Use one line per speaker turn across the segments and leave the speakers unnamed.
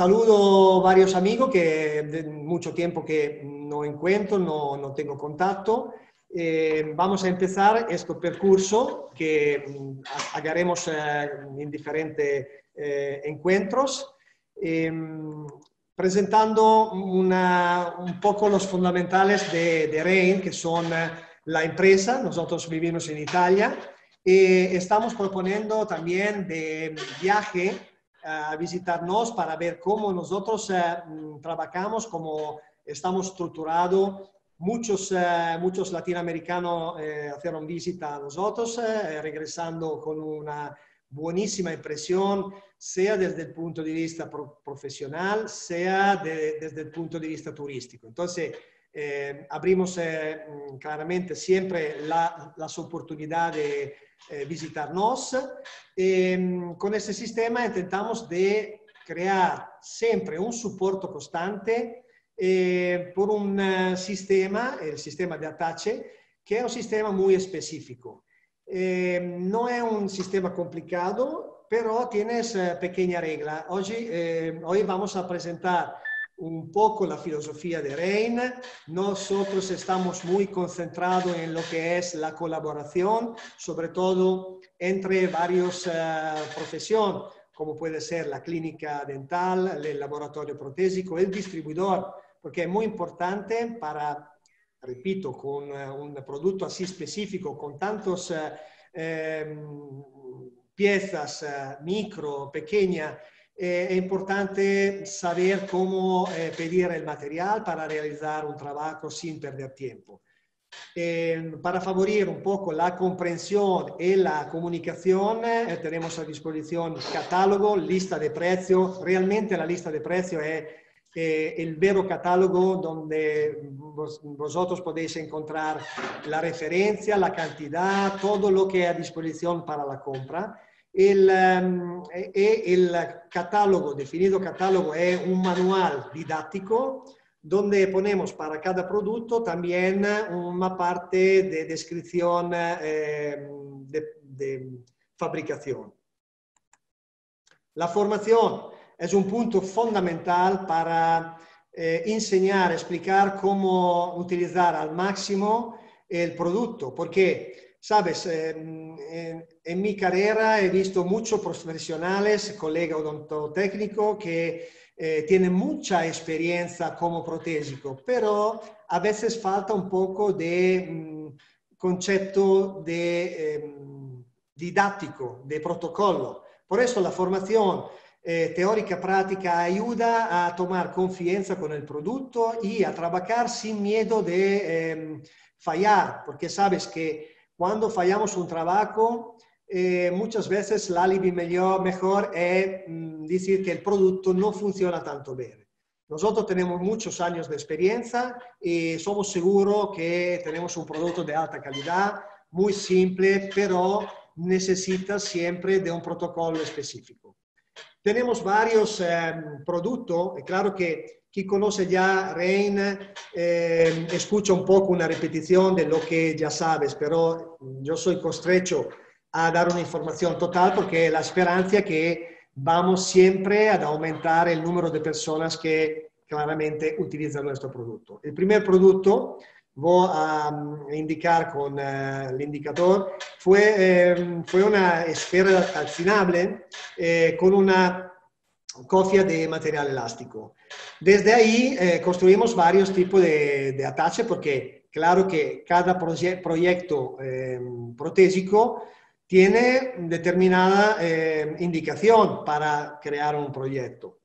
Saludo varios amigos que de mucho tiempo que no encuentro, no, no tengo contacto. Eh, vamos a empezar este percurso que mm, haremos eh, en diferentes eh, encuentros, em, presentando una, un poco los fundamentales de, de REIN, que son la empresa, nosotros vivimos en Italia, y estamos proponiendo también de viaje a visitarnos para ver cómo nosotros eh, mm, trabajamos, cómo estamos estructurados. Muchos, eh, muchos latinoamericanos eh, hicieron visita a nosotros, regresando con una buenísima impresión, sea desde el punto de vista pro profesional, sea de, desde el punto de vista turístico. Entonces, eh, abrimos eh, claramente siempre la, las oportunidades de eh, visitarnos. Eh, con este sistema intentamos de crear siempre un soporte constante eh, por un sistema, el sistema de Atache, que es un sistema muy específico. no es un sistema complicado, pero tienes pequeña regla. Hoy, hoy vamos a presentar un poco la filosofía de Rein. Nosotros estamos muy concentrados en lo que es la colaboración, sobre todo entre varios uh, profesiones, como puede ser la clínica dental, el laboratorio protésico, el distribuidor, porque es muy importante para, repito, con uh, un producto así específico, con tantos eh, piezas micro, pequeñas, eh, es importante saber cómo eh, pedir el material para realizar un trabajo sin perder tiempo. Eh, para favorir un poco la comprensión y la comunicación, tenemos a disposición catálogo, lista de precios. Realmente la lista de precios es el vero catálogo donde vos, vosotros podéis encontrar la referencia, la cantidad, todo lo que hay a disposición para la compra. El, um, catálogo, definido catálogo, es un manual didáctico donde ponemos para cada producto también una parte de descripción eh, de, de, fabricación. La formación es un punto fundamental para eh, enseñar, explicar cómo utilizar al máximo el producto, porque Sabes, eh, en, mi carrera he visto muchos profesionales, colega odontotécnico, que eh, tienen mucha experiencia como protésico, pero a veces falta un poco de mm, concepto de, eh, didáctico, de protocolo. Por eso la formación eh, teórica práctica ayuda a tomar confianza con el producto y a trabajar sin miedo de em, fallar, porque sabes que cuando fallamos un trabajo, eh, muchas veces el alibi mejor, es mm, decir que el producto no funciona tanto bien. Nosotros tenemos muchos años de experiencia y somos seguros que tenemos un producto de alta calidad, muy simple, pero necesita siempre de un protocolo específico. Tenemos varios eh, productos, claro que quien conoce ya Rein eh, escucha un poco una repetición de lo que ya sabes, pero yo soy costrecho a dar una información total porque la esperanza que vamos siempre a aumentar el número de personas que claramente utilizan nuestro producto. El primer producto, voy a um, indicar con uh, el indicador, fue, eh, fue una esfera calcinable eh, con una cofia de material elástico. Desde ahí eh, construimos varios tipos de, de atache porque claro que cada proye proyecto eh, protésico tiene determinada eh, indicación para crear un proyecto.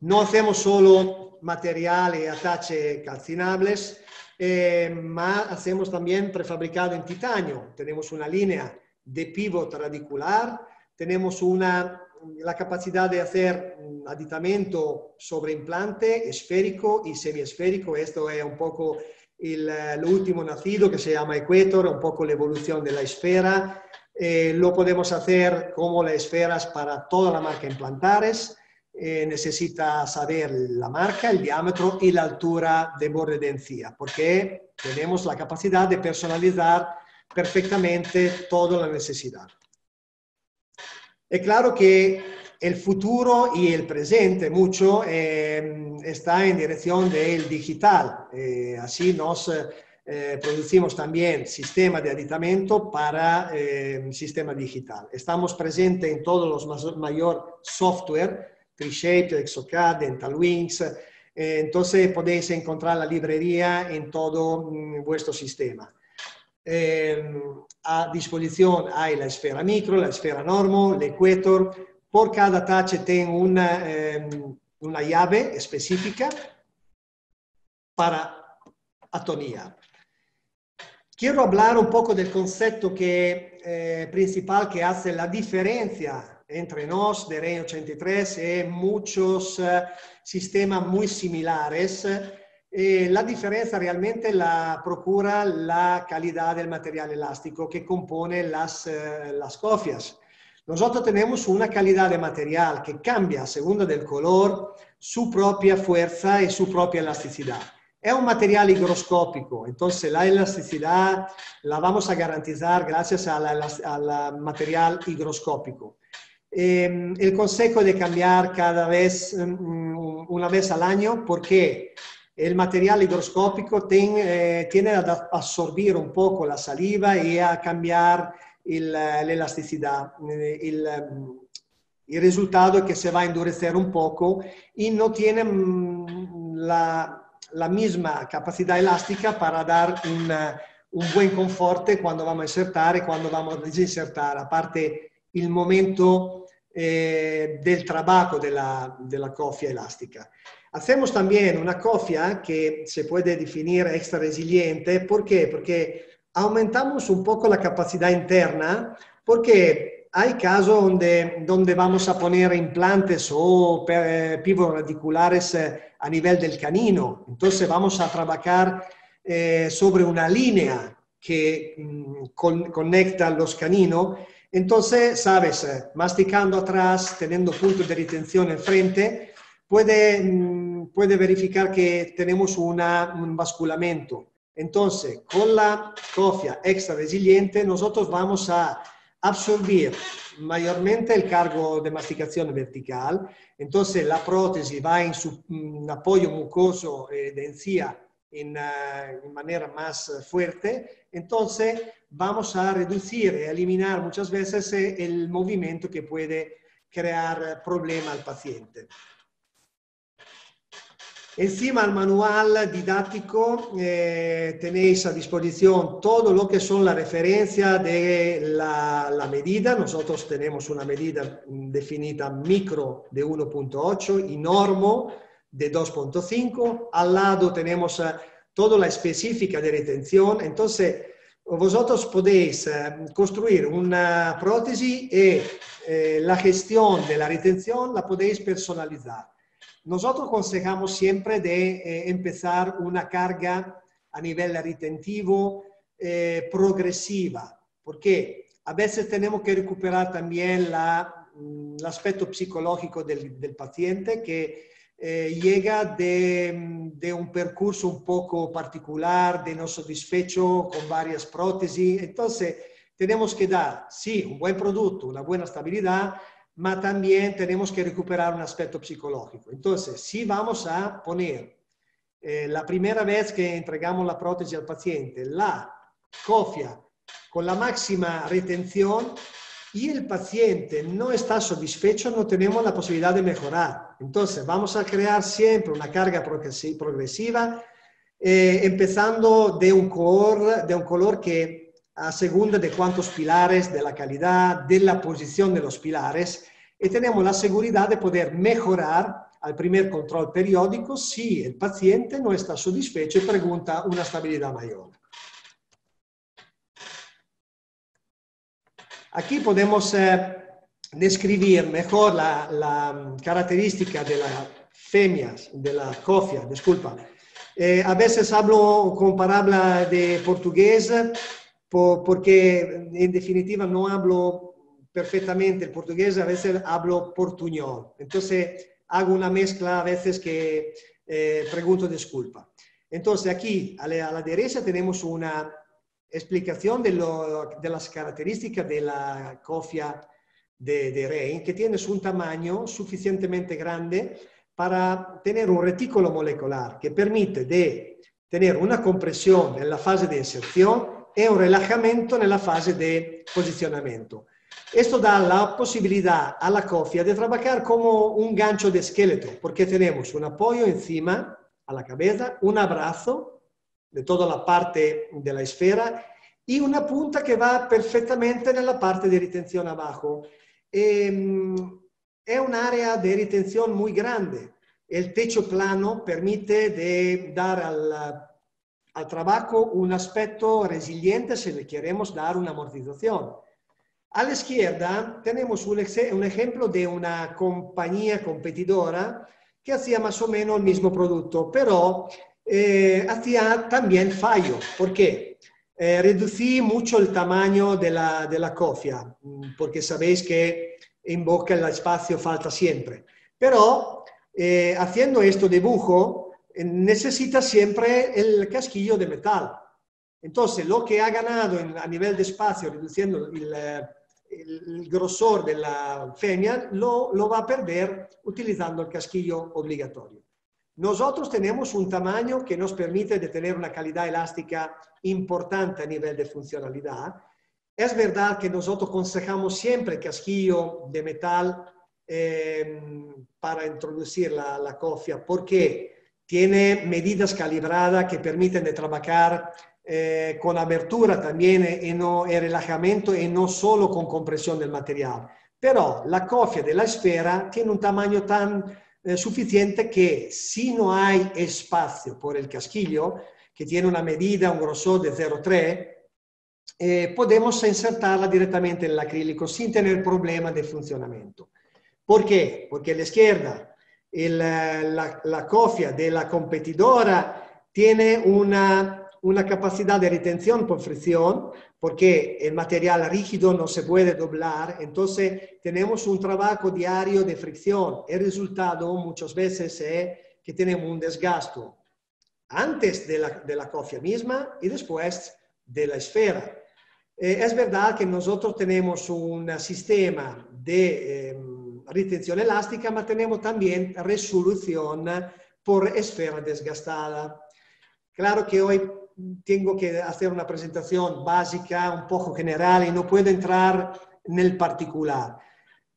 No hacemos solo material y atache calcinables, eh, ma hacemos también prefabricado en titanio. Tenemos una línea de pivot radicular, tenemos una la capacidad de hacer aditamento sobre implante esférico y semiesférico. Esto es un poco el, el último nacido que se llama Equator, un poco la evolución de la esfera. Eh, lo podemos hacer como las esferas para toda la marca implantares. Eh, necesita saber la marca, el diámetro y la altura de borde de encía, porque tenemos la capacidad de personalizar perfectamente toda la necesidad. Es claro que el futuro y el presente mucho eh, está en dirección del digital. Eh, así nos eh, producimos también sistema de aditamento para sistema digital. Estamos presentes en todos los mayor software, TreeShape, Exocad, DentalWings. entonces podéis encontrar la librería en todo mm, vuestro sistema. A disposición hay la esfera micro, la esfera normo, el equator, por cada touch tengo una, em, una llave específica para atonía. Quiero hablar un poco del concepto que, eh, principal que hace la diferencia entre nos de Reino 83 y muchos eh, sistemas muy. Eh, la diferencia realmente la procura la calidad del material elástico que compone las, las cofias. Nosotros tenemos una calidad de material que cambia según del color su propia fuerza y su propia elasticidad. Es un material higroscópico, entonces la elasticidad la vamos a garantizar gracias al material higroscópico. Em, el consejo de cambiar cada vez, mm, una vez al año, porque el material higroscópico eh, tiene a absorber un poco la saliva y a cambiar la elasticidad. El, el, resultado es que se va a endurecer un poco y no tiene mm, la, la misma capacidad elástica para dar una, un buen confort cuando vamos a insertar y cuando vamos a desinsertar, aparte el momento eh, del trabajo de la, de la cofia elástica. Hacemos también una cofia que se puede definir extra resiliente. ¿Por qué? Porque aumentamos un poco la capacidad interna porque hay casos donde, donde vamos a poner implantes o eh, pivos radiculares eh, a nivel del canino. Entonces vamos a trabajar eh, sobre una línea que mm, conecta los caninos. Entonces, sabes, masticando atrás, teniendo puntos de retención enfrente, puede, mm, puede verificar que tenemos una, un basculamiento. Entonces, con la cofia extra resiliente, nosotros vamos a absorber mayormente el cargo de masticación vertical. Entonces, la prótesis va en su apoyo mucoso eh, de encía en, uh, en, manera más fuerte. Entonces, vamos a reducir y eliminar muchas veces eh, el movimiento que puede crear problema al paciente. Encima al manual didáctico eh, tenéis a disposición todo lo que son la referencia de la, medida. Nosotros tenemos una medida definida micro de 1.8 y normo de 2.5. Al lado tenemos eh, toda la específica de retención. Entonces, vosotros podéis eh, construir una prótesis y la gestión de la retención la podéis personalizar. Nosotros aconsejamos siempre de eh, empezar una carga a nivel retentivo eh, progresiva, porque a veces tenemos que recuperar también mm, el aspecto psicológico del, paciente que eh, llega de, de, un percurso un poco particular, de no satisfecho con varias prótesis. Entonces, tenemos que dar, sí, un buen producto, una buena estabilidad, ma también tenemos que recuperar un aspecto psicológico. Entonces, si vamos a poner eh, la primera vez que entregamos la prótesis al paciente, la cofia con la máxima retención y el paciente no está satisfecho, no tenemos la posibilidad de mejorar. Entonces, vamos a crear siempre una carga progresiva, eh, empezando de un, color, de un color que a segunda de cuántos pilares, de la calidad, de la posición de los pilares, y tenemos la seguridad de poder mejorar al primer control periódico si el paciente no está satisfecho y pregunta una estabilidad mayor. Aquí podemos eh, describir mejor la, característica de las femias, de la cofia, disculpa. Eh, a veces hablo con palabra de portugués porque en definitiva no hablo perfectamente el portugués, a veces hablo portuñol. Entonces hago una mezcla a veces que eh, pregunto disculpa. Entonces aquí a la, derecha tenemos una explicación de, las características de la cofia de, de que tienes un tamaño suficientemente grande para tener un retículo molecular que permite de tener una compresión en la fase de inserción y un relajamiento en la fase de posicionamiento. Esto da la posibilidad a la cofia de trabajar como un gancho de esqueleto, porque tenemos un apoyo encima a la cabeza, un abrazo de toda la parte de la esfera y una punta que va perfectamente en la parte de retención abajo. Eh, es un área de retención muy grande. El techo plano permite de dar al, al trabajo un aspecto resiliente si le queremos dar una amortización. A la izquierda tenemos un, ejemplo de una compañía competidora que hacía más o menos el mismo producto, pero eh, hacía también fallo. ¿Por qué? Eh, reducí mucho el tamaño de la, de la cofia, mm, porque sabéis que en boca el espacio falta siempre. Pero eh, haciendo esto dibujo, necesita siempre el casquillo de metal. Entonces, lo que ha ganado en, a nivel de espacio, reduciendo el, eh, el, grosor de la femia, lo, lo va a perder utilizando el casquillo obligatorio. Nosotros tenemos un tamaño que nos permite de tener una calidad elástica importante a nivel de funcionalidad. Es verdad que nosotros aconsejamos siempre casquillo de metal eh, para introducir la, la, cofia porque tiene medidas calibradas que permiten de trabajar eh, con abertura también y, no, y relajamiento y no solo con compresión del material. Pero la cofia de la esfera tiene un tamaño tan eh, suficiente que si no hay espacio por el casquillo, que tiene una medida, un grosor de 0,3, eh, podemos insertarla directamente en el acrílico sin tener problema de funcionamiento. ¿Por qué? Porque la izquierda el, la, la, cofia de la competidora tiene una, una capacidad de retención por fricción, porque el material rígido no se puede doblar, entonces tenemos un trabajo diario de fricción. El resultado muchas veces es que tenemos un desgasto antes de la, de la cofia misma y después de la esfera. Eh, es verdad que nosotros tenemos un sistema de... Eh, retención elástica, pero tenemos también resolución por esfera desgastada. Claro que hoy tengo que hacer una presentación básica, un poco general, y no puedo entrar en el particular.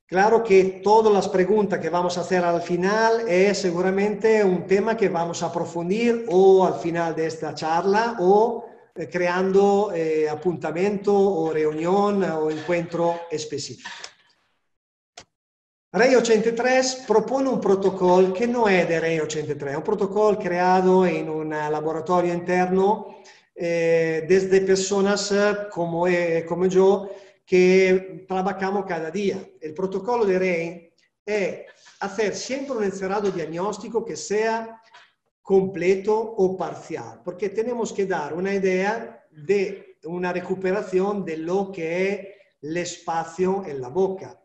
Claro que todas las preguntas que vamos a hacer al final es seguramente un tema que vamos a aprofundir o al final de esta charla o eh, creando eh, apuntamento o reunión o encuentro específico. Rey 83 propone un protocolo que no es de Rey 83, es un protocolo creado en un laboratorio interno eh, desde personas como, eh, como yo que trabajamos cada día. El protocolo de Rey es hacer siempre un encerrado diagnóstico que sea completo o parcial, porque tenemos que dar una idea de una recuperación de lo que es el espacio en la boca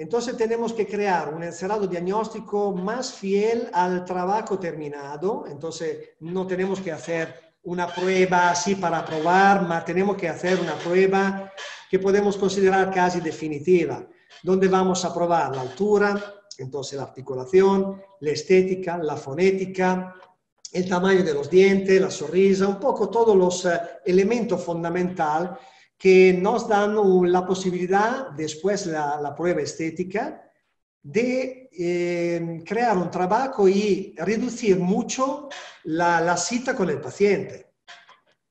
entonces tenemos que crear un encerrado diagnóstico más fiel al trabajo terminado. Entonces no tenemos que hacer una prueba así para probar, pero tenemos que hacer una prueba que podemos considerar casi definitiva, donde vamos a probar la altura, entonces la articulación, la estética, la fonética, el tamaño de los dientes, la sonrisa, un poco todos los eh, elementos fundamentales que nos dan la posibilidad, después la, la prueba estética, de eh, crear un trabajo y reducir mucho la, la cita con el paciente.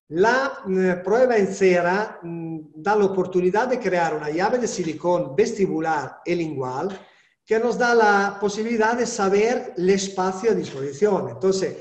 La eh, prueba en cera mh, da la oportunidad de crear una llave de silicón vestibular y lingual que nos da la posibilidad de saber el espacio a disposición. Entonces,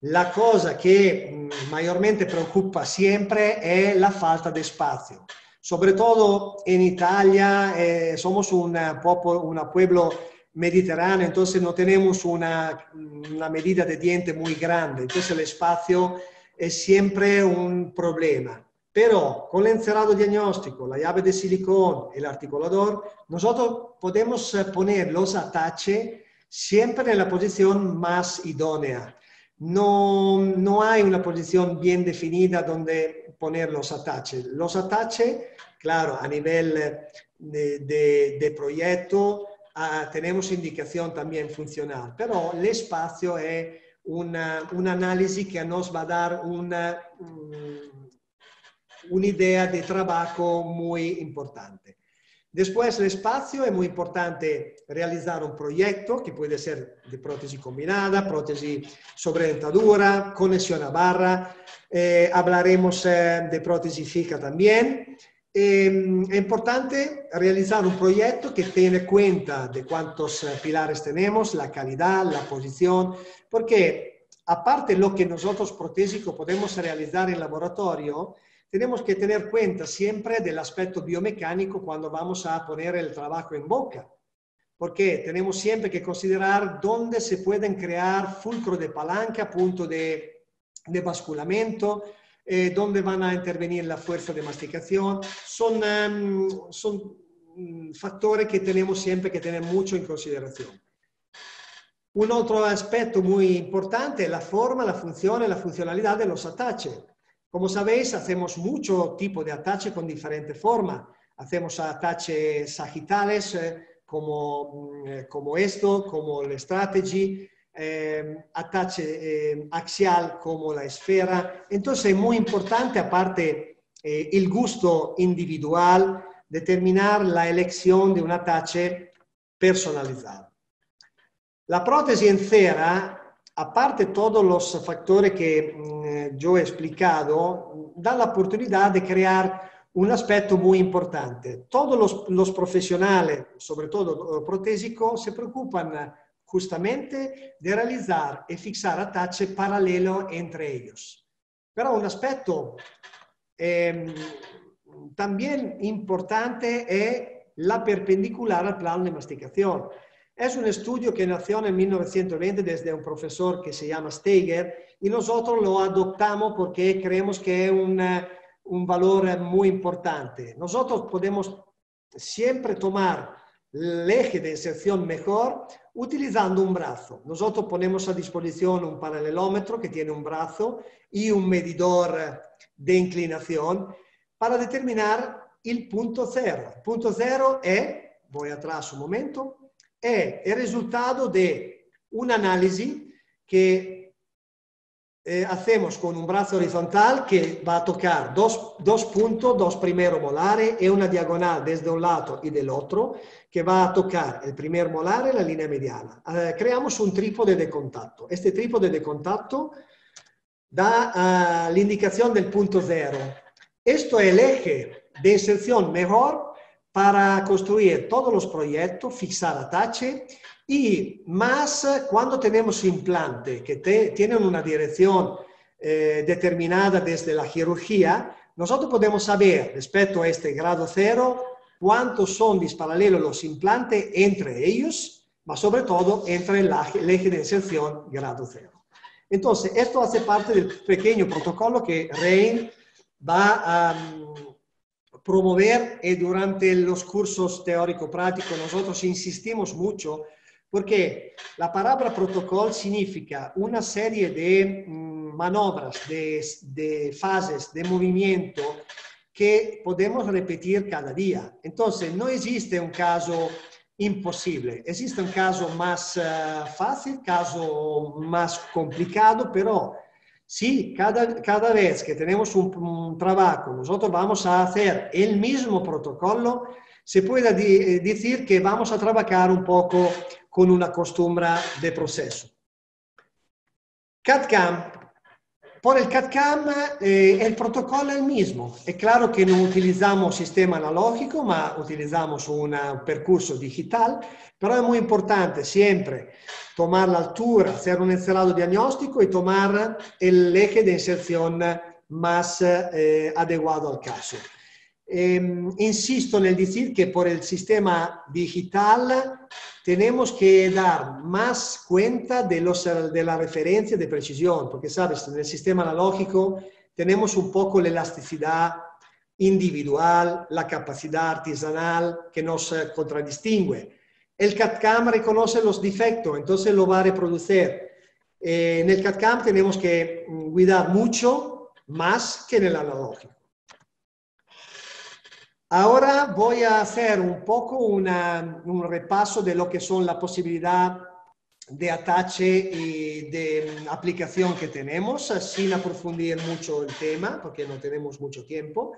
la cosa que mm, mayormente preocupa siempre es la falta de espacio. Sobre todo en Italia eh, somos una, una pueblo mediterráneo, entonces no tenemos una, una, medida de diente muy grande, entonces el espacio es siempre un problema. Pero con el encerrado diagnóstico, la llave de silicón, el articulador, nosotros podemos poner los ataches siempre en la posición más idónea no, no hay una posición bien definida donde poner los ataches. Los ataches claro, a nivel de, proyecto ah, tenemos indicación también funcional, pero el espacio es una, un análisis que nos va a dar una, mm, una idea de trabajo muy importante. Después, el espacio es muy importante realizar un proyecto que puede ser de prótesis combinada, prótesis sobre dentadura, conexión a barra. Eh, hablaremos eh, de prótesis fija también. Eh, es importante realizar un proyecto que tiene cuenta de cuántos pilares tenemos, la calidad, la posición, porque aparte lo que nosotros protésicos podemos realizar en laboratorio, tenemos que tener cuenta siempre del aspecto biomecánico cuando vamos a poner el trabajo en boca, porque tenemos siempre que considerar dónde se pueden crear fulcro de palanca, punto de, de basculamiento, eh, dónde van a intervenir la fuerza de masticación. Son, em, son mm, factores que tenemos siempre que tener mucho en consideración. Un otro aspecto muy importante es la forma, la función y la funcionalidad de los ataches. Como sabéis, hacemos mucho tipo de atache con diferente forma. Hacemos ataches sagitales eh, como, mm, eh, como esto, como el strategy, eh, atache axial como la esfera. Entonces es muy importante, aparte el gusto individual, determinar la elección de un atache personalizado. La prótesis en cera aparte todos los factores que mm, yo he explicado, da la oportunidad de crear un aspecto muy importante. Todos los, profesionales, sobre todo protésicos, se preocupan justamente de realizar y fixar atache paralelo entre ellos. Pero un aspecto em, también importante es la perpendicular al plano de masticación. Es un estudio que nació en 1920 desde un profesor que se llama Steiger y nosotros lo adoptamos porque creemos que es un valor muy importante. Nosotros podemos siempre tomar el eje de inserción mejor utilizando un brazo. Nosotros ponemos a disposición un paralelómetro que tiene un brazo y un medidor de inclinación para determinar el punto cero. El punto cero es, voy atrás un momento, è il risultato de un'analisi que eh, con un brazo horizontal que va a tocar dos, dos puntos, dos primeros molares y una diagonal desde un lado y del otro que va a tocar el primer molar y la línea mediana. Eh, creamos un trípode de contacto. Este trípode de contacto da uh, la indicación del punto cero. Esto es el eje de inserción mejor para construir todos los proyectos, fixar atache y más cuando tenemos implante que tienen una dirección eh, determinada desde la cirugía, nosotros podemos saber respecto a este grado cero cuántos son disparalelos los implantes entre ellos, pero sobre todo entre eje de inserción grado cero. Entonces, esto hace parte del pequeño protocolo que Rein va a promover y durante los cursos teórico-prácticos nosotros insistimos mucho porque la palabra protocolo significa una serie de mm, manobras, de, de, fases, de movimiento que podemos repetir cada día. Entonces, no existe un caso imposible, existe un caso más uh, fácil, caso más complicado, pero si cada, vez que tenemos un, trabajo, nosotros vamos a hacer el mismo protocolo, se puede eh, decir que vamos a trabajar un poco con una costumbre de proceso. CAD-CAM. Por el CAD-CAM eh, el protocolo el mismo. Es claro que no utilizamos sistema analógico, ma utilizamos un percurso digital, pero es muy importante siempre tomar la altura, un encerrado diagnóstico y tomar el eje de inserción más eh, adecuado al caso. Em, insisto en el decir que por el sistema digital tenemos que dar más cuenta de, los, de la referencia de precisión, porque sabes, en el sistema analógico tenemos un poco la elasticidad individual, la capacidad artesanal que nos eh, contradistingue el CAD-CAM reconoce los defectos, entonces lo va a reproducir. Eh, en el CAD-CAM tenemos que cuidar mucho más que en el analógico. Ahora voy a hacer un poco un repaso de lo que son la posibilidad de atache y de aplicación que tenemos, sin aprofundir mucho el tema, porque no tenemos mucho tiempo.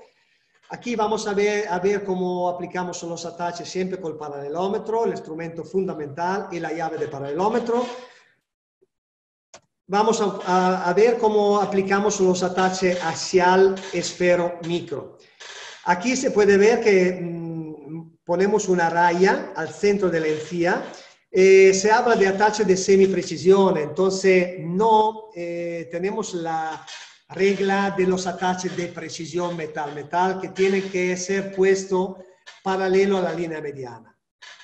Aquí vamos a ver, a ver cómo aplicamos los ataches siempre con el paralelómetro, el instrumento fundamental y la llave de paralelómetro. Vamos a, a ver cómo aplicamos los ataches axial, esfero, micro. Aquí se puede ver que mmm, ponemos una raya al centro de la encía. Eh, se habla de atache de semi-precisión, entonces no eh, tenemos la regla de los ataches de precisión metal-metal que tienen que ser puesto paralelo a la línea mediana.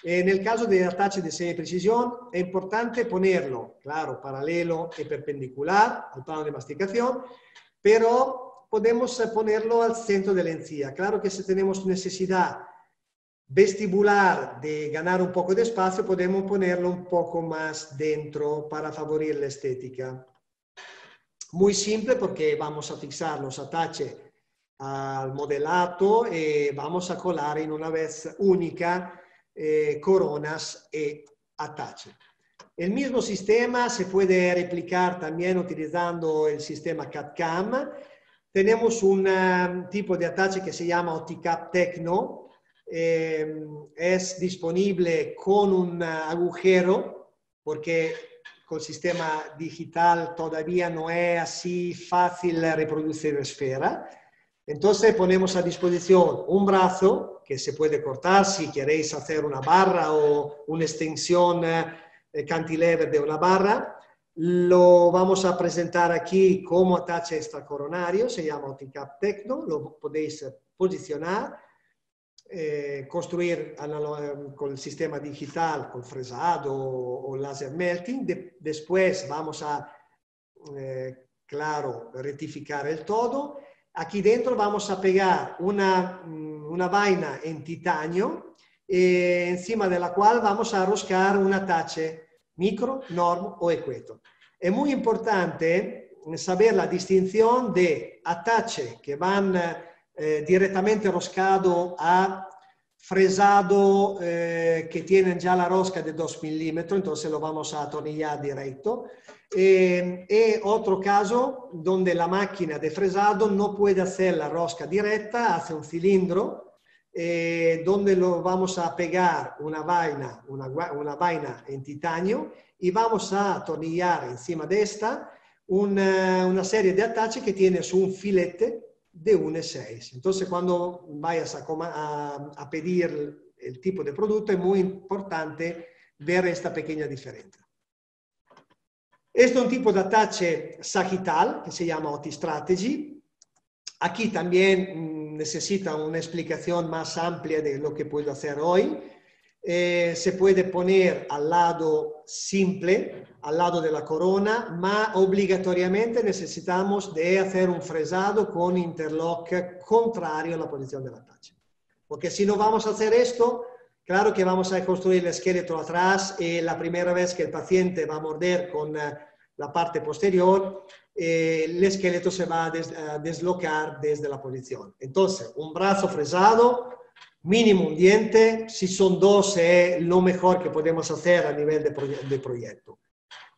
En el caso de atache de semi-precisión es importante ponerlo, claro, paralelo y perpendicular al plano de masticación, pero podemos ponerlo al centro de la encía. Claro que si tenemos necesidad vestibular de ganar un poco de espacio, podemos ponerlo un poco más dentro para favorecer la estética. Muy simple porque vamos a fixar los ataches al modelato y vamos a colar en una vez única eh, coronas y atache. El mismo sistema se puede replicar también utilizando el sistema CAD-CAM. Tenemos un um, tipo de atache que se llama OTCAP Tecno, eh, es disponible con un agujero, porque con sistema digital todavía no es así fácil reproducir esfera. Entonces ponemos a disposición un brazo que se puede cortar si queréis hacer una barra o una extensión eh, cantilever de una barra. Lo vamos a presentar aquí como atache extracoronario, se llama OTCAP Tecno, lo podéis posicionar eh, construir con el sistema digital, con fresado o, o laser melting. De, después vamos a, eh, claro, rectificar el todo. Aquí dentro vamos a pegar una, mm, una vaina en titanio eh, encima de la cual vamos a roscar un atache micro, norm o equeto. Es muy importante saber la distinción de atache que van eh, directamente roscado a fresado eh, que tienen ya la rosca de 2 milímetros, entonces lo vamos a atornillar directo. Eh, y otro caso donde la máquina de fresado no puede hacer la rosca directa, hace un cilindro, eh, donde lo vamos a pegar una vaina, una, una vaina en titanio y vamos a atornillar encima de esta una, una serie de ataches que tiene su un filete de 1,6. Entonces, cuando vayas a, pedir el tipo de producto, es muy importante ver esta pequeña diferencia. Este es un tipo de atache sagital que se llama OT Strategy. Aquí también necesita una explicación más amplia de lo que puedo hacer hoy. Eh, se puede poner al lado simple, al lado de la corona, ma obligatoriamente necesitamos de hacer un fresado con interlock contrario a la posición de la tacha. Porque si no vamos a hacer esto, claro que vamos a construir el esqueleto atrás y la primera vez que el paciente va a morder con eh, la parte posterior, eh, el esqueleto se va a, des a deslocar desde la posición. Entonces, un brazo fresado mínimo un diente, si son dos es lo mejor que podemos hacer a nivel de, proye de proyecto.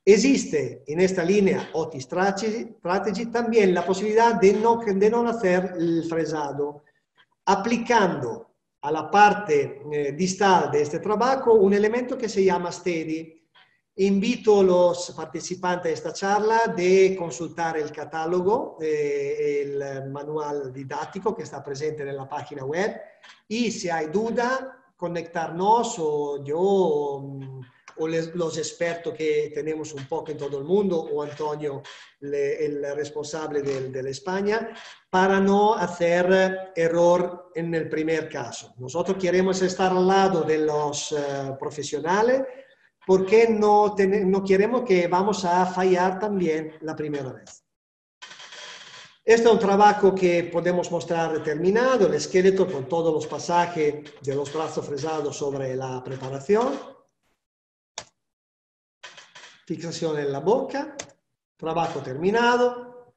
Existe en esta línea OT Strategy, Strategy también la posibilidad de no, de no hacer el fresado, aplicando a la parte eh, distal de este trabajo un elemento que se llama Steady. Invito a los participantes de esta charla de consultar el catálogo, eh, el manual didáctico que está presente en la página web y si hay duda, conectarnos o yo o les, los expertos que tenemos un poco en todo el mundo o Antonio, el responsable de, de, España, para no hacer error en el primer caso. Nosotros queremos estar al lado de los uh, profesionales porque no, ten, no queremos que vamos a fallar también la primera vez. Este es un trabajo que podemos mostrar terminado, el esqueleto con todos los pasajes de los brazos fresados sobre la preparación. Fixación en la boca, trabajo terminado.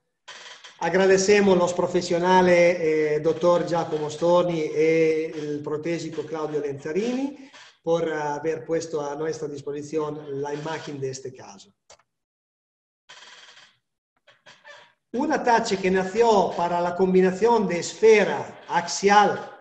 Agradecemos los profesionales, eh, doctor Giacomo Storni y el protésico Claudio Lenzarini por haber puesto a nuestra disposición la imagen de este caso. Un atache que nació para la combinación de esfera axial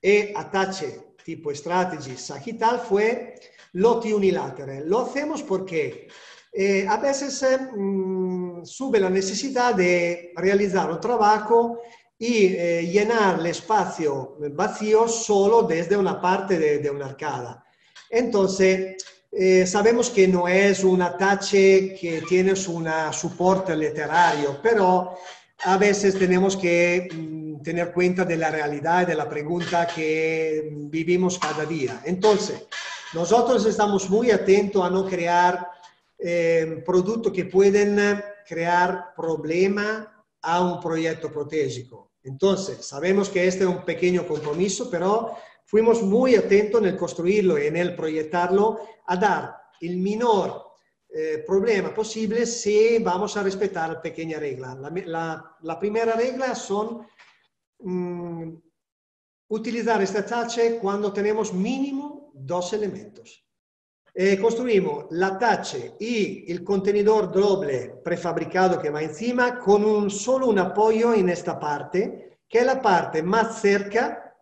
y atache tipo strategy sagital fue loti unilateral. Lo hacemos porque eh, a veces eh, mm, sube la necesidad de realizar un trabajo y eh, llenar el espacio vacío solo desde una parte de, de una arcada. Entonces, eh, sabemos que no es un atache que tiene un soporte literario, pero a veces tenemos que mm, tener cuenta de la realidad y de la pregunta que vivimos cada día. Entonces, nosotros estamos muy atentos a no crear eh, productos que pueden crear problema a un proyecto protégico. Entonces, sabemos que este es un pequeño compromiso, pero fuimos muy atentos en el construirlo y en el proyectarlo a dar el menor eh, problema posible si vamos a respetar la pequeña regla. La, primera regla son mm, utilizar este tache cuando tenemos mínimo dos elementos. Eh, construimos la tache y el contenedor doble prefabricado que va encima con un, solo un apoyo en esta parte, que es la parte más cerca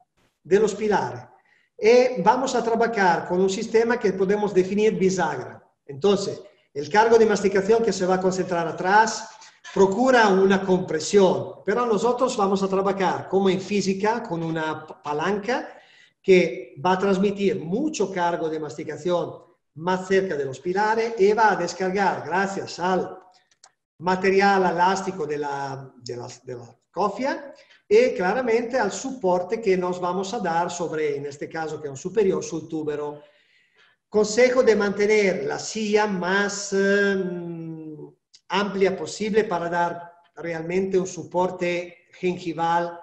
de los. Y vamos a trabajar con un sistema que podemos definir bisagra. Entonces, el cargo de masticación que se va a concentrar atrás procura una compresión, pero nosotros vamos a trabajar como en física con una palanca que va a transmitir mucho cargo de masticación más cerca de los pilares y va a descargar gracias al material elástico de la, de la, de la cofia y claramente al soporte que nos vamos a dar sobre, en este caso que es un superior, sul túbero. Consejo de mantener la silla más eh, amplia posible para dar realmente un soporte gengival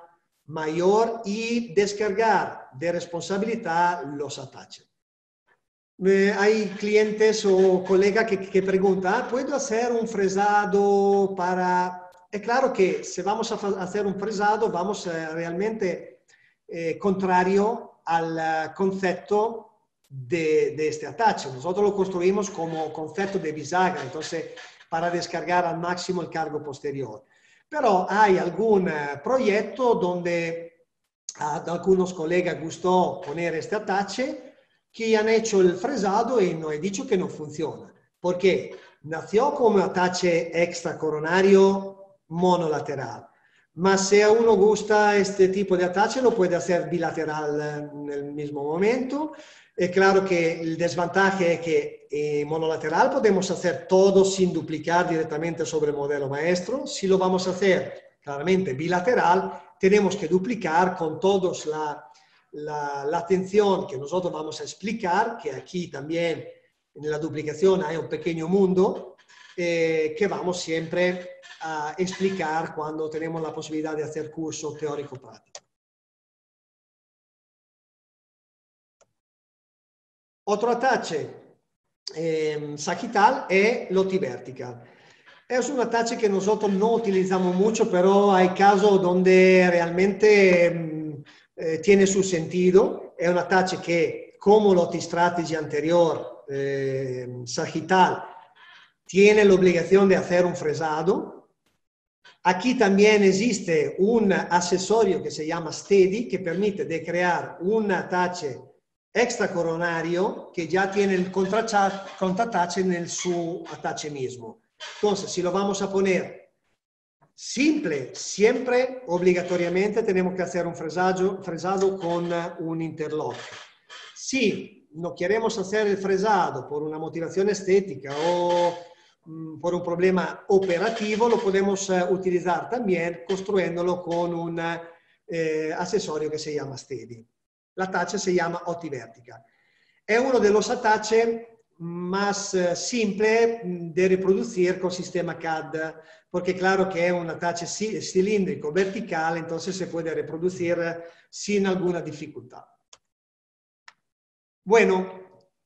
mayor y descargar de responsabilidad los ataches. Eh, hay clientes o colegas que, que preguntan, ah, ¿puedo hacer un fresado para es claro que si vamos a hacer un fresado, vamos eh, realmente eh, contrario al eh, concepto de, este atache. Nosotros lo construimos como concepto de bisagra, entonces para descargar al máximo el cargo posterior. Pero hay algún proyecto donde a algunos colegas gustó poner este atache que han hecho el fresado y no he dicho que no funciona. Porque nació como atache extra coronario monolateral. Mas si a uno gusta este tipo de atache, lo puede hacer bilateral en el mismo momento. Es claro que el desventaje es que en monolateral podemos hacer todo sin duplicar directamente sobre el modelo maestro. Si lo vamos a hacer claramente bilateral, tenemos que duplicar con todos la, la, la atención que nosotros vamos a explicar, que aquí también en la duplicación hay un pequeño mundo eh, que vamos siempre a explicar cuando tenemos la posibilidad de hacer curso teórico-práctico. Otro atache eh, sagital es Loti Vertical. Es un atache que nosotros no utilizamos mucho, pero hay casos donde realmente mm, eh, tiene su sentido. Es un atache que, como Loti Strategy anterior, eh, sagital, tiene la obligación de hacer un fresado, Aquí también existe un accesorio que se llama Steady que permite de crear un atache extracoronario que ya tiene el contratache en el su atache mismo. Entonces, si lo vamos a poner simple, siempre obligatoriamente tenemos que hacer un fresado con un interlock. Si no queremos hacer el fresado por una motivación estética o Mm, por un problema operativo, lo podemos eh, utilizar también construyéndolo con un eh, accesorio que se llama Steady. La tacha se llama OtiVertica. Es uno de los ataches más mm, de reproducir con sistema CAD, porque claro que es un atache cilíndrico vertical, entonces se puede reproducir sin alguna dificultad. Bueno,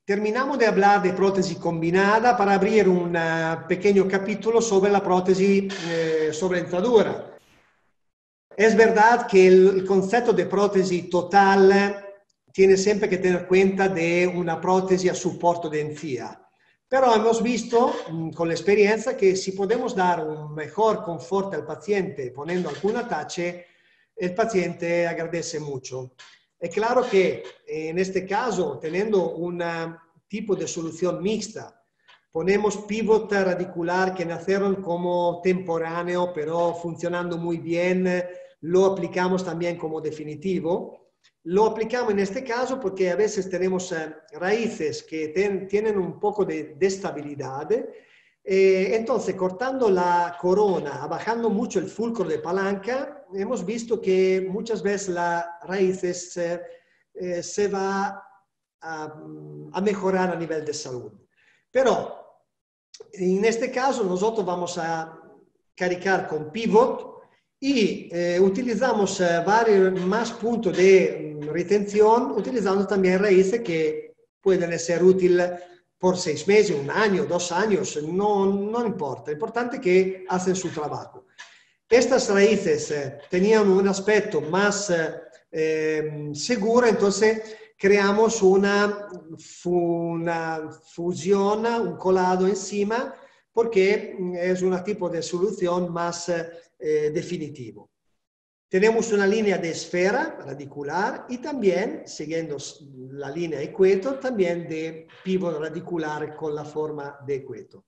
terminamos de hablar de prótesis combinada para abrir un uh, pequeño capítulo sobre la prótesis eh, sobre dentadura. Es verdad que el, concepto de prótesis total tiene siempre que tener cuenta de una prótesis a soporto de encía. Pero hemos visto mm, con la experiencia que si podemos dar un mejor confort al paciente poniendo alguna tache, el paciente agradece mucho. Es claro que en este caso, teniendo un tipo de solución mixta, ponemos pivot radicular que nacieron como temporáneo, pero funcionando muy bien, lo aplicamos también como definitivo. Lo aplicamos en este caso porque a veces tenemos eh, raíces que tienen un poco de estabilidad. Eh, entonces, cortando la corona, bajando mucho el fulcro de palanca, hemos visto que muchas veces la raíces eh, se va a, mejorar a nivel de salud. Pero en este caso nosotros vamos a caricar con pivot y utilizamos varios más puntos de retención utilizando también raíces que pueden ser útiles por seis meses, un año, dos años, no, no importa. Lo importante es que hacen su trabajo. Estas raíces eh, tenían un aspecto más eh, seguro, entonces creamos una, una fusión, un colado encima, porque es un tipo de solución más eh, definitivo. Tenemos una línea de esfera radicular y también, siguiendo la línea equator, también de pivot radicular con la forma de equator.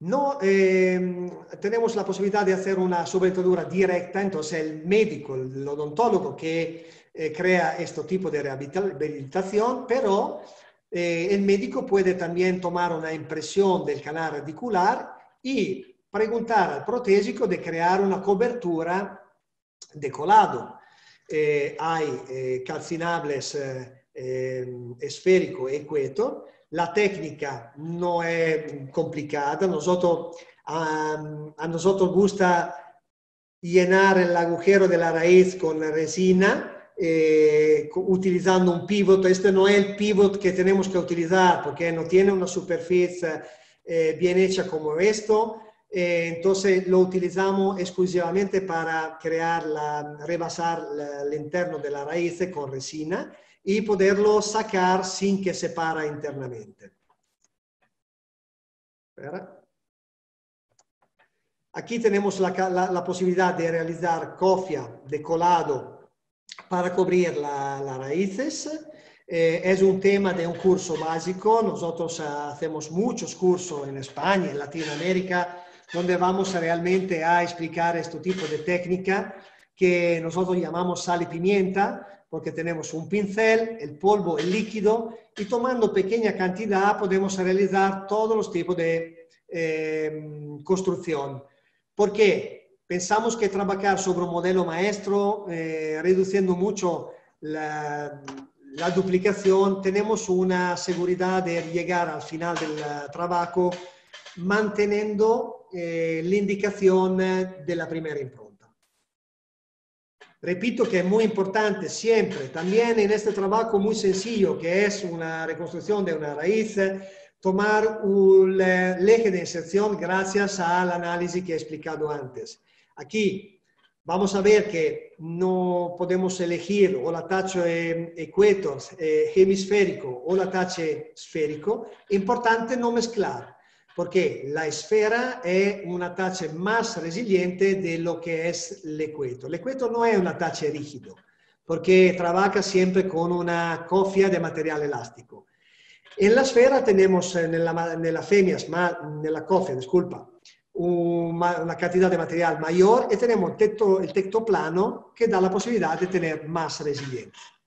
No eh, tenemos la posibilidad de hacer una sobretadura directa, entonces el médico, el odontólogo que eh, crea este tipo de rehabilitación, pero eh, el médico puede también tomar una impresión del canal radicular y preguntar al protésico de crear una cobertura de colado. Eh, hay eh, calcinables eh, eh esférico e cueto. La técnica no es complicada. Nosotros, um, a nosotros gusta llenar el agujero de la raíz con resina utilizando un pivot. Este no es el pivot que tenemos que utilizar porque no tiene una superficie bien hecha como esto. Eh, entonces lo utilizamos exclusivamente para crear la, rebasar la, el interno de la raíz con resina y poderlo sacar sin que se para internamente. Aquí tenemos la, la, la, posibilidad de realizar cofia de colado para cubrir las raíces. Eh, es un tema de un curso básico. Nosotros uh, hacemos muchos cursos en España, en Latinoamérica, donde vamos realmente a explicar este tipo de técnica que nosotros llamamos sal y pimienta, porque tenemos un pincel, el polvo, el líquido, y tomando pequeña cantidad podemos realizar todos los tipos de eh, construcción. ¿Por qué? Pensamos que trabajar sobre un modelo maestro, eh, reduciendo mucho la, la duplicación, tenemos una seguridad de llegar al final del trabajo manteniendo eh, la indicación de la primera impronta. Repito que es muy importante siempre, también en este trabajo muy sencillo que es una reconstrucción de una raíz, tomar un eje de inserción gracias al análisis que he explicado antes. Aquí vamos a ver que no podemos elegir o la tache equator eh, hemisférico o la tache esférico. Importante no mezclar porque la esfera es una tache más resiliente de lo que es el ecueto. El ecueto no es una tache rígido, porque trabaja siempre con una cofia de material elástico. En la esfera tenemos, nella, nella femias, ma nella cofia, disculpa, una, cantidad de material mayor y tenemos el techo, el techo plano que da la posibilidad de tener más resiliencia.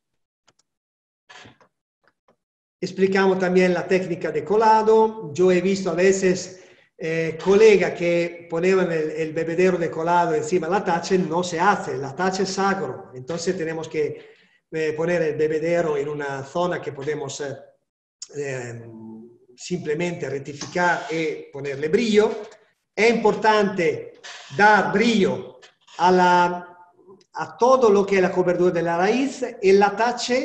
Explicamos también la técnica de colado. Yo he visto a veces eh, colegas que ponían el, bebedero de colado encima de la tacha, no se hace, la tacha es sacro. Entonces tenemos que eh, poner el bebedero en una zona que podemos eh, em, simplemente rectificar y ponerle brillo. Es importante dar brillo a, todo lo que es la cobertura de la raíz y la tacha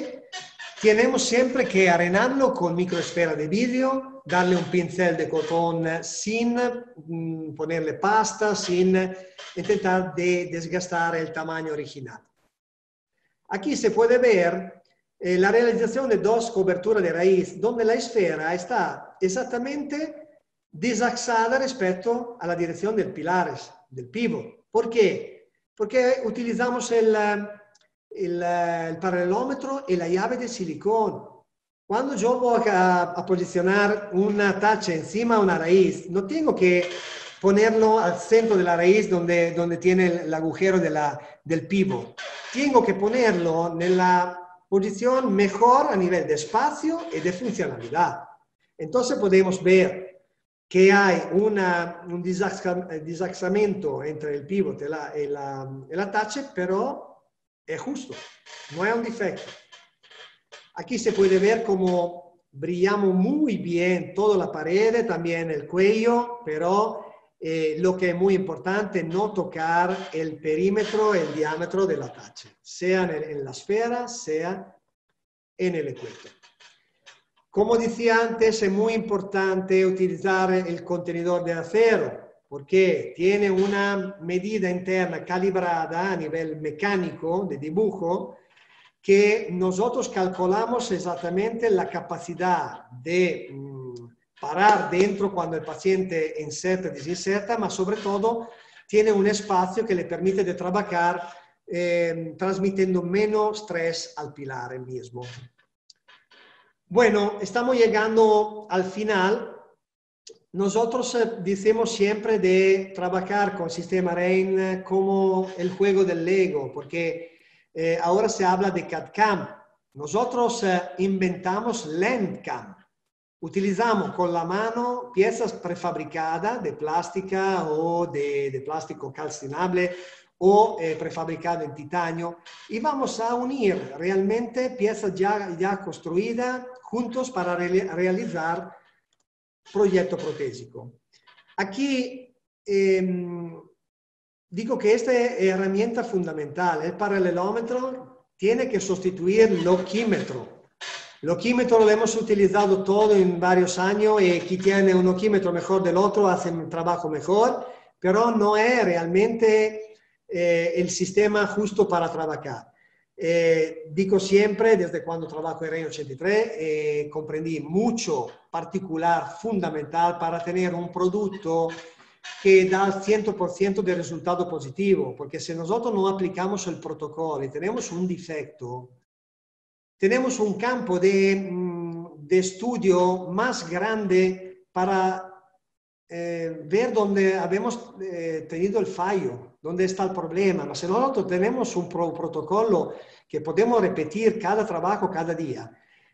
tenemos siempre que arenarlo con microesfera de vidrio, darle un pincel de cotón sin mm, ponerle pasta, sin intentar de desgastar el tamaño original. Aquí se puede ver eh, la realización de dos coberturas de raíz, donde la esfera está exactamente desaxada respecto a la dirección del pilares, del pivot. ¿Por qué? Porque utilizamos el, el, el paralelómetro y la llave de silicón. Cuando yo voy a, a, posicionar una tacha encima de una raíz, no tengo que ponerlo al centro de la raíz donde, donde tiene el, agujero del pivot. Tengo que ponerlo en la posición mejor a nivel de espacio y de funcionalidad. Entonces podemos ver que hay una, un desaxamento entre el pivot y la, la, y la tacha, pero es justo, no hay un defecto. Aquí se puede ver cómo brillamos muy bien toda la pared, también el cuello, pero eh, lo que es muy importante, no tocar el perímetro, el diámetro de la tacha, sea en, en la esfera, sea en el ecuador. Como decía antes, es muy importante utilizar el contenedor de acero porque tiene una medida interna calibrada a nivel mecánico de dibujo que nosotros calculamos exactamente la capacidad de mm, parar dentro cuando el paciente inserta, desinserta, pero sobre todo tiene un espacio que le permite de trabajar eh, transmitiendo menos estrés al pilar mismo. Bueno, estamos llegando al final nosotros eh, decimos siempre de trabajar con sistema RAIN eh, como el juego del Lego, porque eh, ahora se habla de CAD-CAM. Nosotros eh, inventamos LandCAM. Utilizamos con la mano piezas prefabricadas de plástica o de, de plástico calcinable o eh, en titanio y vamos a unir realmente piezas ya, ya construidas juntos para re realizar proyecto protésico. Aquí eh, digo que esta herramienta fundamental, el paralelómetro, tiene que sustituir el oquímetro. El oquímetro lo hemos utilizado todo en varios años y quien tiene un oquímetro mejor del otro hace un trabajo mejor, pero no es realmente eh, el sistema justo para trabajar. Eh, siempre, desde cuando trabajo en Reino 83, eh, comprendí mucho particular, fundamental para tener un producto que da 100% de resultado positivo, porque si nosotros no aplicamos el protocolo y tenemos un defecto, tenemos un campo de, mm, de estudio más grande para eh, ver dónde habíamos eh, tenido el fallo, dónde está el problema. Pero si nosotros tenemos un pro protocolo que podemos repetir cada trabajo, cada día,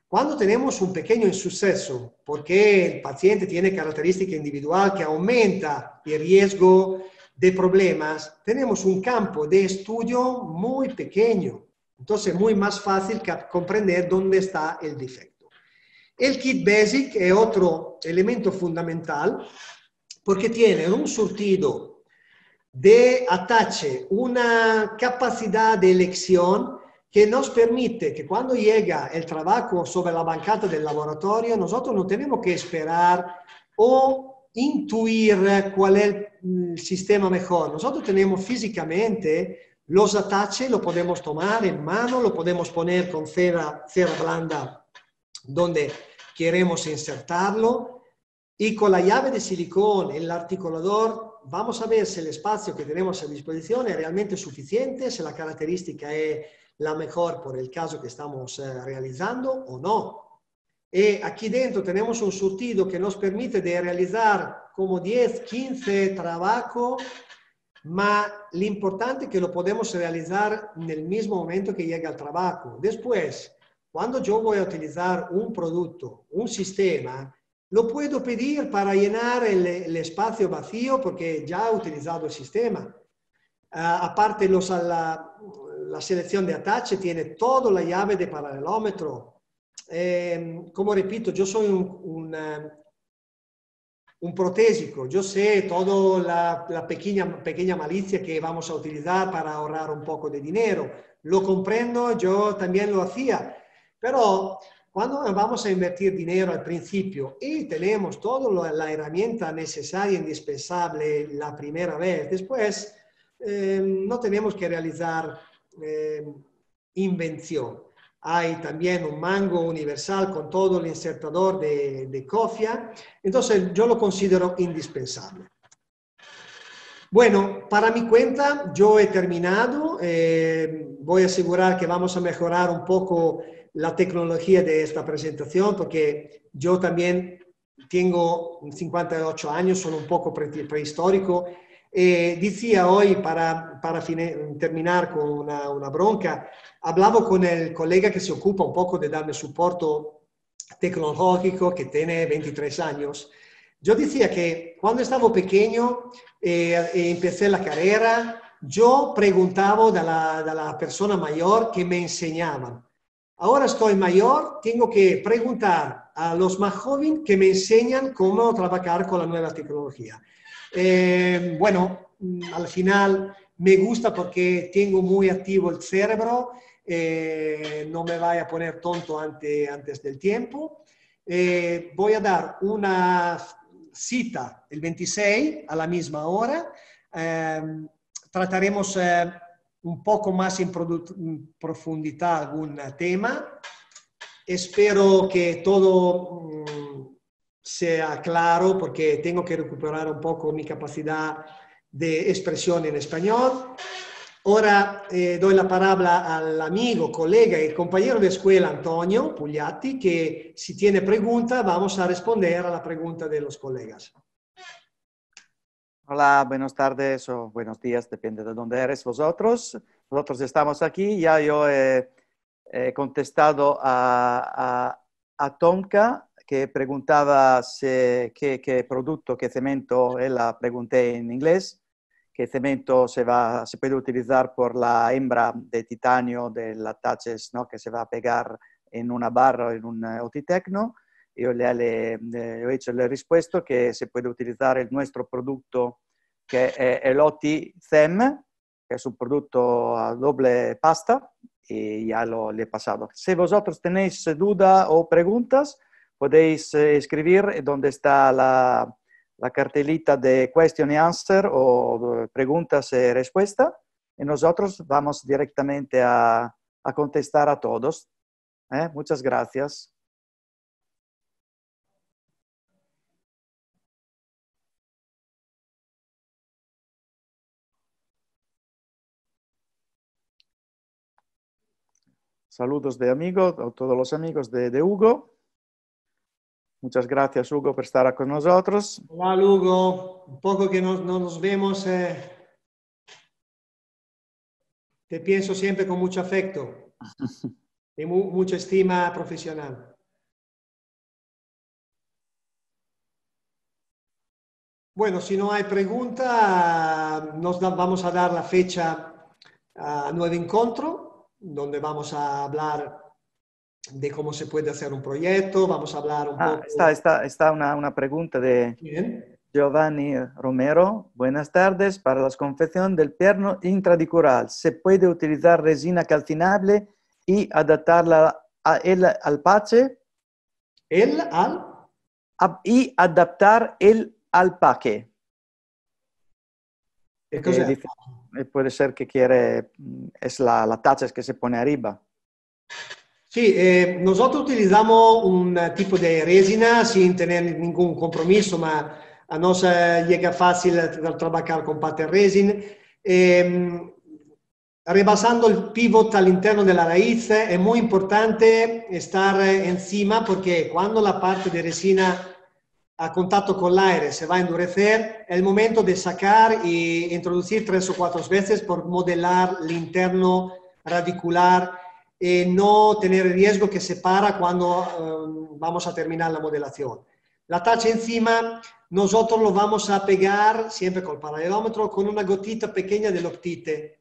cuando tenemos un pequeño insuceso, porque el paciente tiene característica individual que aumenta el riesgo de problemas, tenemos un campo de estudio muy pequeño. Entonces es muy más fácil comprender dónde está el defecto. El kit basic es otro elemento fundamental porque tiene un surtido de atache, una capacidad de elección que nos permite que cuando llega el trabajo sobre la bancada del laboratorio, nosotros no tenemos que esperar o intuir cuál es el sistema mejor. Nosotros tenemos físicamente los ataches, lo podemos tomar en mano, lo podemos poner con cera, cera blanda donde queremos insertarlo y con la llave de silicón, el articulador, vamos a ver si el espacio que tenemos a disposición es realmente suficiente, si la característica es la mejor por el caso que estamos eh, realizando o no. Y aquí dentro tenemos un surtido que nos permite de realizar como 10, 15 trabajos, ma lo importante es que lo podemos realizar en el mismo momento que llega el trabajo. Después, cuando yo voy a utilizar un producto, un sistema, lo puedo pedir para llenar el, el espacio vacío porque ya he utilizado el sistema. Uh, aparte, los, la, la, selección de atache tiene toda la llave de paralelómetro. Eh, como repito, yo soy un, un, uh, un protésico, yo sé toda la, la pequeña, pequeña malicia que vamos a utilizar para ahorrar un poco de dinero. Lo comprendo, yo también lo hacía Pero cuando vamos a invertir dinero al principio y tenemos toda la herramienta necesaria, indispensable la primera vez, después eh, no tenemos que realizar eh, invención. Hay también un mango universal con todo el insertador de, de cofia. Entonces yo lo considero indispensable. Bueno, para mi cuenta yo he terminado. Eh, voy a asegurar que vamos a mejorar un poco la tecnología de esta presentación porque yo también tengo 58 años, soy un poco prehistórico. Eh, decía hoy, para, para terminar con una, una, bronca, hablaba con el colega que se ocupa un poco de darme soporte tecnológico, que tiene 23 años. Yo decía que cuando estaba pequeño eh, e empecé la carrera, yo preguntaba de la persona mayor que me enseñaban. Ahora estoy mayor, tengo que preguntar a los más jóvenes que me enseñan cómo trabajar con la nueva tecnología. Eh, bueno, mm, al final me gusta porque tengo muy activo el cerebro, eh, no me vaya a poner tonto ante, antes del tiempo. Eh, voy a dar una cita el 26 a la misma hora. trataremos un poco más en, profundidad algún tema. Espero que todo mm, sea claro porque tengo que recuperar un poco mi capacidad de expresión en español. Ahora eh, doy la palabra al amigo, colega y compañero de escuela Antonio Pugliatti, que si tiene pregunta vamos a responder a la pregunta de los colegas.
Hola, buenas tardes o buenos días, depende de dónde eres vosotros. Nosotros estamos aquí, ya yo he, contestado a, a, a Tomka que preguntaba qué, producto, qué cemento, él la pregunté en inglés, qué cemento se, va, se puede utilizar por la hembra de titanio de la taches, ¿no? que se va a pegar en una barra o en un otitecno. Yo le, le, le, he hecho la respuesta que se puede utilizar el, nuestro producto que es el OTI CEM, que es un producto a doble pasta, y ya lo le he pasado. Si vosotros tenéis duda o preguntas, podéis eh, escribir donde está la, la, cartelita de question and answer o preguntas y respuesta y nosotros vamos directamente a, a contestar a todos. ¿Eh? Muchas gracias. Saludos de amigos, a todos los amigos de, de Hugo. Muchas gracias, Hugo, por estar con nosotros.
Hola, Hugo. Un poco que no, no nos vemos. Eh, te pienso siempre con mucho afecto y mu mucha estima profesional. Bueno, si no hay pregunta, nos da, vamos a dar la fecha a nuevo encuentro, donde vamos a hablar de cómo se puede hacer un proyecto, vamos a hablar un
ah,
poco...
Está, está, está una, una pregunta de. Giovanni Romero. Buenas tardes. Para la confección del perno intradicural, ¿se puede utilizar resina calcinable y adaptarla a el alpache?
¿El al?
Y adaptar el alpaque.
¿Qué cosa?
Eh, eh, puede ser que quiere, mm, es la, la tacha que se pone arriba.
Sí, eh, nosotros utilizamos un eh, tipo de resina sin tener ningún compromiso, ma a nos eh, llega fácil tra- trabajar con pattern resin. Eh, rebasando el pivot all'interno della raíz es muy importante estar eh, encima porque cuando la parte de resina a contacto con el aire se va a endurecer, el momento de sacar y introducir tres o cuatro veces por modelar el interno radicular y no tener riesgo que se para cuando eh, vamos a terminar la modelación. La tacha encima, nosotros lo vamos a pegar siempre con el paralelómetro con una gotita pequeña de loctite.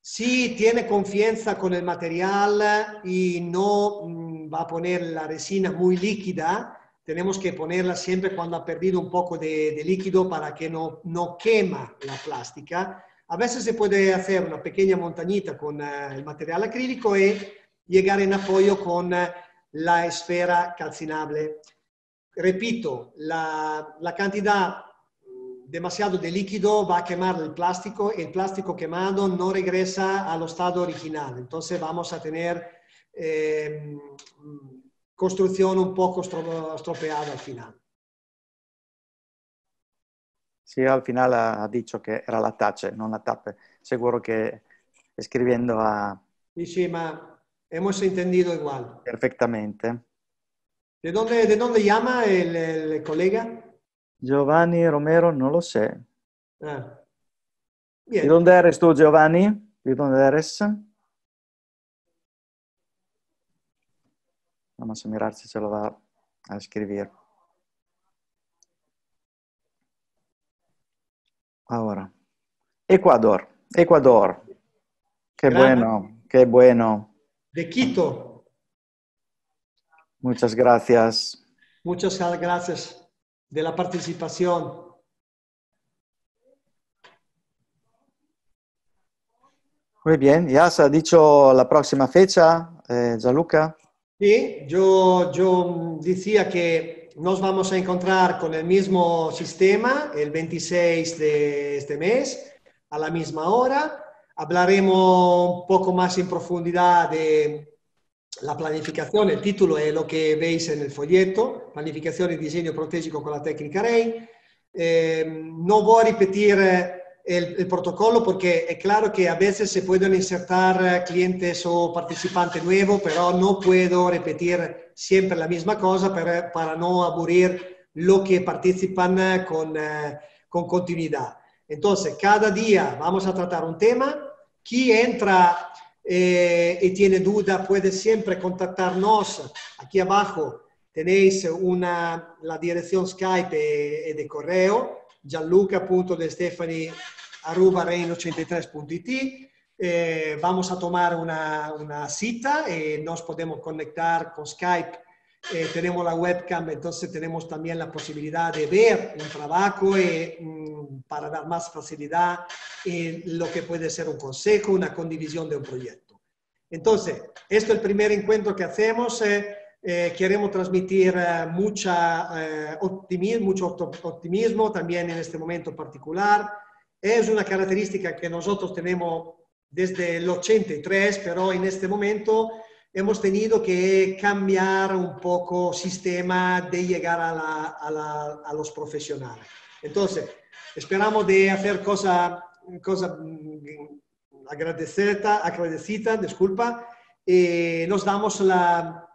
Si tiene confianza con el material y no mm, va a poner la resina muy líquida, tenemos que ponerla siempre cuando ha perdido un poco de, de líquido para que no, no quema la plástica. A veces se puede hacer una pequeña montañita con eh, el material acrílico y llegar en apoyo con la esfera calcinable. Repito, la, la cantidad demasiado de líquido va a quemar el plástico y el plástico quemado no regresa al estado original. Entonces vamos a tener eh, construcción un poco estropeada al final.
Sí, al final ha dicho que era la tache, no la tape. Seguro que escribiendo a...
Sí, sí, ma hemos entendido igual.
Perfectamente.
¿De dónde, de dónde llama el, el colega?
Giovanni Romero, no lo sé.
Ah.
¿Y dónde eres tú, Giovanni? ¿Y dónde eres? Vamos a mirar si se lo va a escribir. Ahora. Ecuador. Ecuador. Qué bueno, qué bueno.
De Quito.
Muchas gracias.
Muchas gracias de la participación.
Muy bien, ya se ha dicho la próxima fecha, eh, Gianluca.
Sí, yo, yo decía que nos vamos a encontrar con el mismo sistema el 26 de este mes, a la misma hora. Hablaremos un poco más en profundidad de la planificación, el título es lo que veis en el folleto, planificación y diseño protégico con la técnica REI. Eh, no voy a repetir eh, el, protocolo porque es claro que a veces se pueden insertar eh, clientes o participantes nuevos, pero no puedo repetir siempre la misma cosa para, para no aburrir lo que participan con, con continuidad. Entonces, cada día vamos a tratar un tema. Quien entra eh, y tiene duda, puede siempre contactarnos. Aquí abajo tenéis una, la dirección Skype y, de correo, gianluca.destefani.reino83.it. Eh, vamos a tomar una, una cita y nos podemos conectar con Skype. Eh, tenemos la webcam, entonces tenemos también la posibilidad de ver un trabajo y, mm, para dar más facilidad en lo que puede ser un consejo, una condivisión de un proyecto. Entonces, esto es el primer encuentro que hacemos. Eh, eh, queremos transmitir mucha, optimismo, mucho optimismo también en este momento particular. Es una característica que nosotros tenemos desde el 83, pero en este momento hemos tenido que cambiar un poco sistema de llegar a, la, a, los profesionales. Entonces, esperamos de hacer cosas cosa mm, agradecida, agradecida, disculpa, y nos damos la,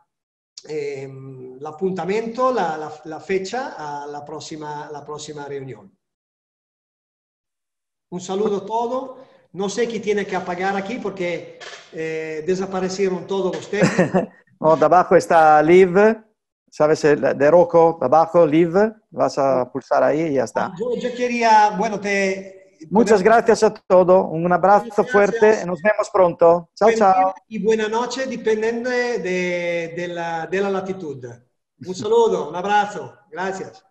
eh, el apuntamiento, la, la, fecha a la próxima, la próxima reunión. Un saludo a todos. No sé qué tiene que apagar aquí porque eh, desaparecieron todos los temas.
no, de abajo está Live, ¿sabes? De Rocco, de abajo, Live, vas a pulsar ahí y ya está.
Ah, yo, quería, bueno, te...
Muchas gracias a todos, un abrazo fuerte, nos vemos pronto. Chao, chao.
Y buena noche, dependiendo de, de, la, de la latitud. Un saludo, un abrazo, gracias.